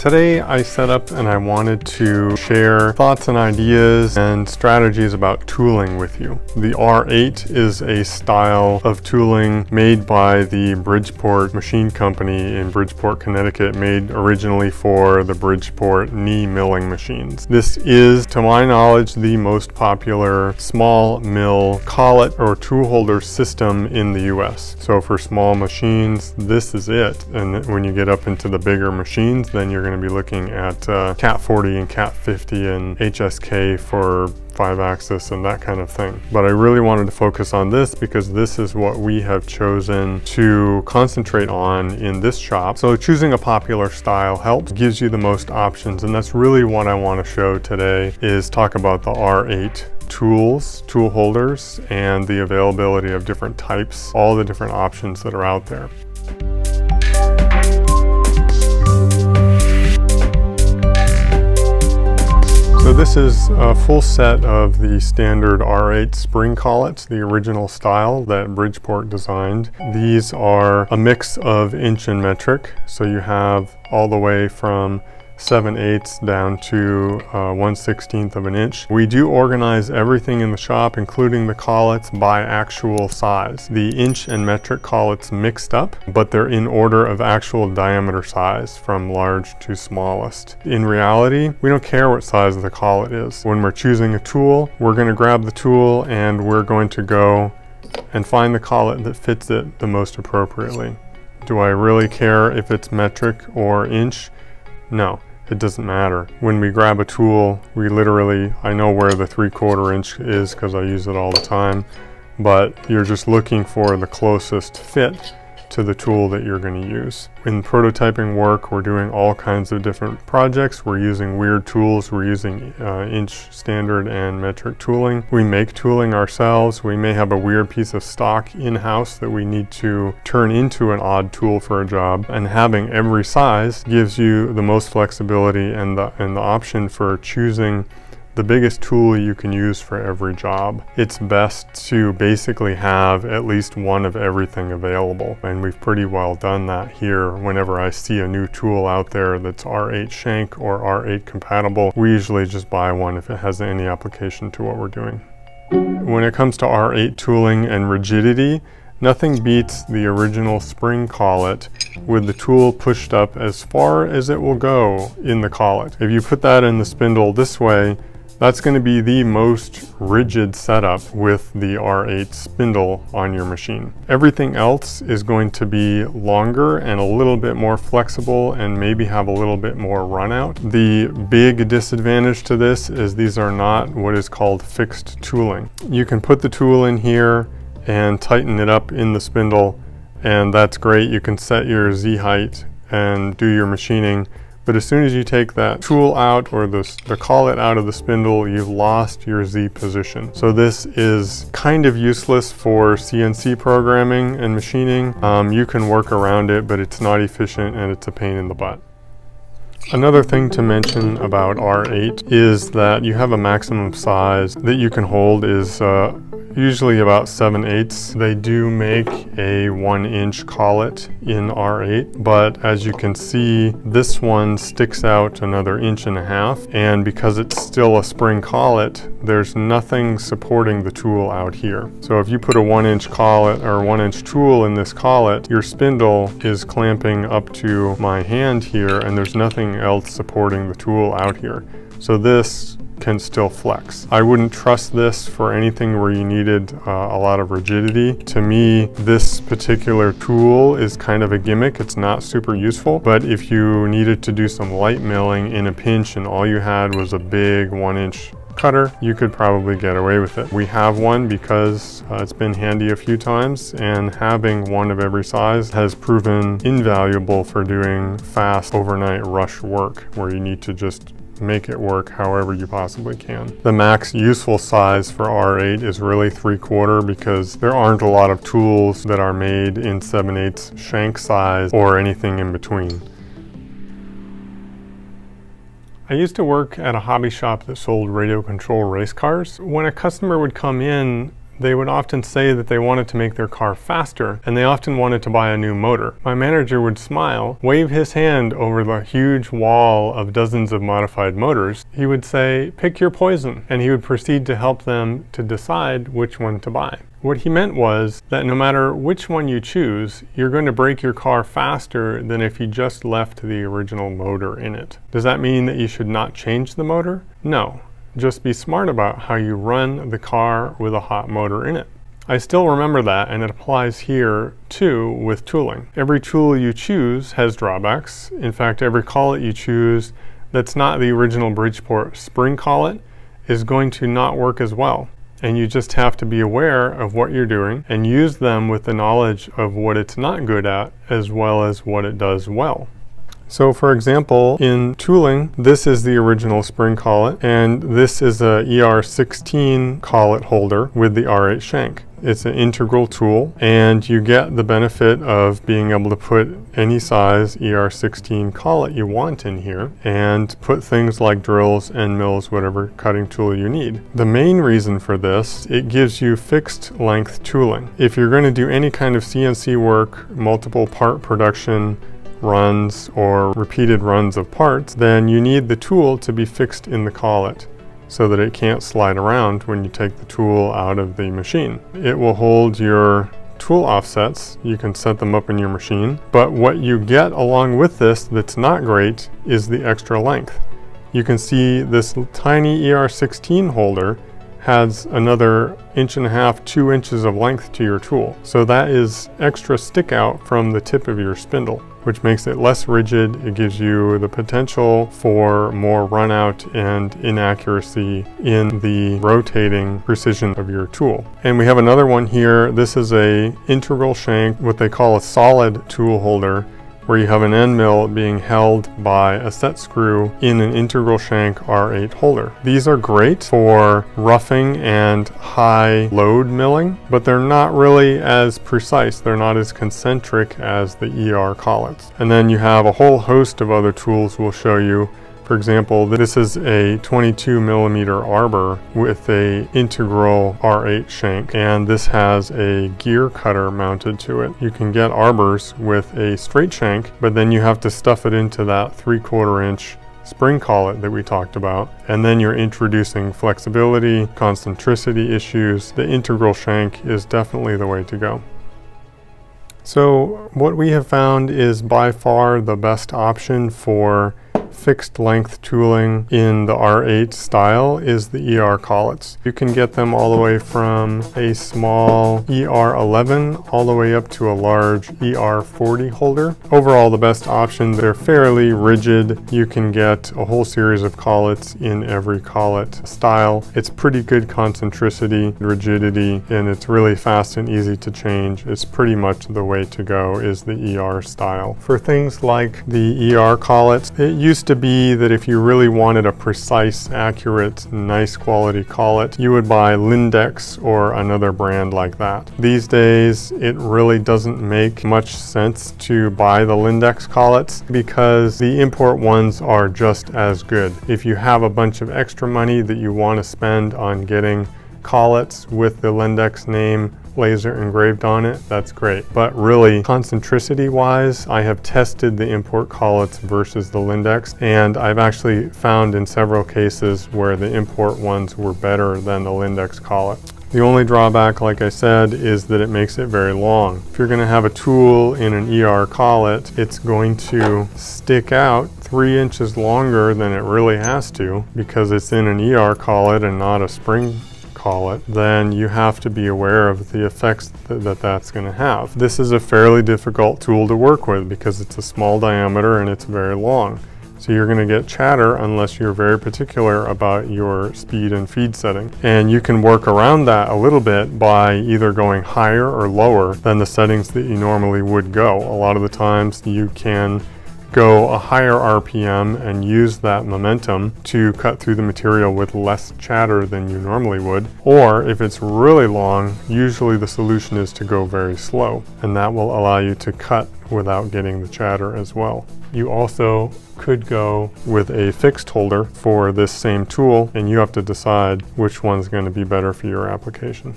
Today I set up and I wanted to share thoughts and ideas and strategies about tooling with you. The R8 is a style of tooling made by the Bridgeport Machine Company in Bridgeport, Connecticut, made originally for the Bridgeport knee milling machines. This is, to my knowledge, the most popular small mill collet or tool holder system in the US. So for small machines, this is it. And when you get up into the bigger machines, then you're going to be looking at uh, Cat 40 and Cat 50 and HSK for five axis and that kind of thing. But I really wanted to focus on this because this is what we have chosen to concentrate on in this shop. So choosing a popular style helps, gives you the most options. And that's really what I want to show today is talk about the R8 tools, tool holders, and the availability of different types, all the different options that are out there. So this is a full set of the standard R8 spring collets, the original style that Bridgeport designed. These are a mix of inch and metric. So you have all the way from 7 eighths down to uh, 1 16th of an inch. We do organize everything in the shop, including the collets, by actual size. The inch and metric collets mixed up, but they're in order of actual diameter size from large to smallest. In reality, we don't care what size the collet is. When we're choosing a tool, we're going to grab the tool and we're going to go and find the collet that fits it the most appropriately. Do I really care if it's metric or inch? No it doesn't matter. When we grab a tool, we literally, I know where the three quarter inch is because I use it all the time, but you're just looking for the closest fit to the tool that you're going to use. In prototyping work, we're doing all kinds of different projects. We're using weird tools. We're using uh, inch standard and metric tooling. We make tooling ourselves. We may have a weird piece of stock in-house that we need to turn into an odd tool for a job. And having every size gives you the most flexibility and the, and the option for choosing the biggest tool you can use for every job. It's best to basically have at least one of everything available. And we've pretty well done that here. Whenever I see a new tool out there that's R8 shank or R8 compatible, we usually just buy one if it has any application to what we're doing. When it comes to R8 tooling and rigidity, Nothing beats the original spring collet with the tool pushed up as far as it will go in the collet. If you put that in the spindle this way, that's going to be the most rigid setup with the R8 spindle on your machine. Everything else is going to be longer and a little bit more flexible and maybe have a little bit more run out. The big disadvantage to this is these are not what is called fixed tooling. You can put the tool in here and tighten it up in the spindle and that's great. You can set your Z height and do your machining but as soon as you take that tool out or the, the collet out of the spindle, you've lost your Z position. So this is kind of useless for CNC programming and machining. Um, you can work around it, but it's not efficient and it's a pain in the butt. Another thing to mention about R8 is that you have a maximum size that you can hold is uh, usually about 7 eighths. They do make a 1 inch collet in R8, but as you can see, this one sticks out another inch and a half, and because it's still a spring collet, there's nothing supporting the tool out here. So if you put a 1 inch collet or 1 inch tool in this collet, your spindle is clamping up to my hand here, and there's nothing else supporting the tool out here. So this can still flex. I wouldn't trust this for anything where you needed uh, a lot of rigidity. To me, this particular tool is kind of a gimmick. It's not super useful, but if you needed to do some light milling in a pinch and all you had was a big one inch cutter, you could probably get away with it. We have one because uh, it's been handy a few times and having one of every size has proven invaluable for doing fast overnight rush work where you need to just make it work however you possibly can. The max useful size for R8 is really 3 quarter because there aren't a lot of tools that are made in 7 8 shank size or anything in between. I used to work at a hobby shop that sold radio control race cars. When a customer would come in, they would often say that they wanted to make their car faster and they often wanted to buy a new motor. My manager would smile, wave his hand over the huge wall of dozens of modified motors. He would say, pick your poison, and he would proceed to help them to decide which one to buy. What he meant was that no matter which one you choose, you're going to break your car faster than if you just left the original motor in it. Does that mean that you should not change the motor? No. Just be smart about how you run the car with a hot motor in it. I still remember that and it applies here too with tooling. Every tool you choose has drawbacks. In fact, every collet you choose that's not the original Bridgeport spring collet is going to not work as well and you just have to be aware of what you're doing and use them with the knowledge of what it's not good at as well as what it does well. So for example, in tooling, this is the original spring collet, and this is a ER16 collet holder with the R8 shank. It's an integral tool, and you get the benefit of being able to put any size ER16 collet you want in here, and put things like drills and mills, whatever cutting tool you need. The main reason for this, it gives you fixed length tooling. If you're going to do any kind of CNC work, multiple part production, runs or repeated runs of parts, then you need the tool to be fixed in the collet so that it can't slide around when you take the tool out of the machine. It will hold your tool offsets. You can set them up in your machine. But what you get along with this that's not great is the extra length. You can see this tiny ER16 holder has another inch and a half, two inches of length to your tool. So that is extra stick out from the tip of your spindle which makes it less rigid. It gives you the potential for more runout and inaccuracy in the rotating precision of your tool. And we have another one here. This is a integral shank, what they call a solid tool holder where you have an end mill being held by a set screw in an integral shank R8 holder. These are great for roughing and high load milling, but they're not really as precise. They're not as concentric as the ER collets. And then you have a whole host of other tools we'll show you for example, this is a 22 millimeter arbor with a integral R8 shank, and this has a gear cutter mounted to it. You can get arbors with a straight shank, but then you have to stuff it into that three quarter inch spring collet that we talked about, and then you're introducing flexibility, concentricity issues. The integral shank is definitely the way to go. So what we have found is by far the best option for fixed length tooling in the R8 style is the ER collets. You can get them all the way from a small ER11 all the way up to a large ER40 holder. Overall the best option, they're fairly rigid. You can get a whole series of collets in every collet style. It's pretty good concentricity, rigidity, and it's really fast and easy to change. It's pretty much the way to go is the ER style. For things like the ER collets, it used to be that if you really wanted a precise, accurate, nice quality collet, you would buy Lyndex or another brand like that. These days, it really doesn't make much sense to buy the Lyndex collets because the import ones are just as good. If you have a bunch of extra money that you want to spend on getting collets with the Lyndex name laser engraved on it, that's great. But really, concentricity wise, I have tested the import collets versus the Lyndex, and I've actually found in several cases where the import ones were better than the Lyndex collet. The only drawback, like I said, is that it makes it very long. If you're gonna have a tool in an ER collet, it's going to stick out three inches longer than it really has to because it's in an ER collet and not a spring collet, then you have to be aware of the effects th that that's going to have. This is a fairly difficult tool to work with because it's a small diameter and it's very long. So you're going to get chatter unless you're very particular about your speed and feed setting. And you can work around that a little bit by either going higher or lower than the settings that you normally would go. A lot of the times you can go a higher RPM and use that momentum to cut through the material with less chatter than you normally would. Or if it's really long, usually the solution is to go very slow and that will allow you to cut without getting the chatter as well. You also could go with a fixed holder for this same tool and you have to decide which one's going to be better for your application.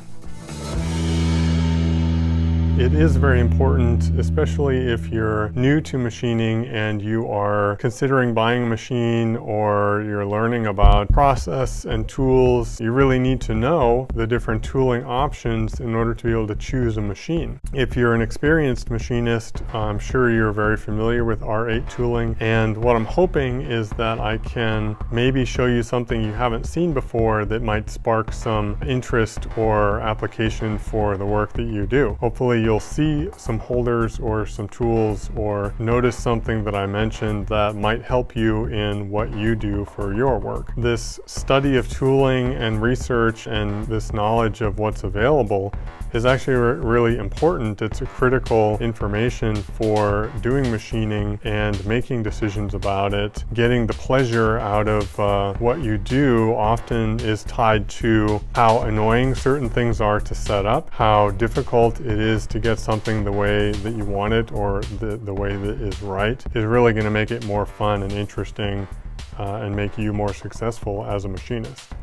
It is very important, especially if you're new to machining and you are considering buying a machine or you're learning about process and tools. You really need to know the different tooling options in order to be able to choose a machine. If you're an experienced machinist, I'm sure you're very familiar with R8 tooling. And what I'm hoping is that I can maybe show you something you haven't seen before that might spark some interest or application for the work that you do. Hopefully you'll see some holders or some tools or notice something that I mentioned that might help you in what you do for your work. This study of tooling and research and this knowledge of what's available is actually really important. It's a critical information for doing machining and making decisions about it. Getting the pleasure out of uh, what you do often is tied to how annoying certain things are to set up, how difficult it is to get something the way that you want it or the, the way that is right is really going to make it more fun and interesting uh, and make you more successful as a machinist.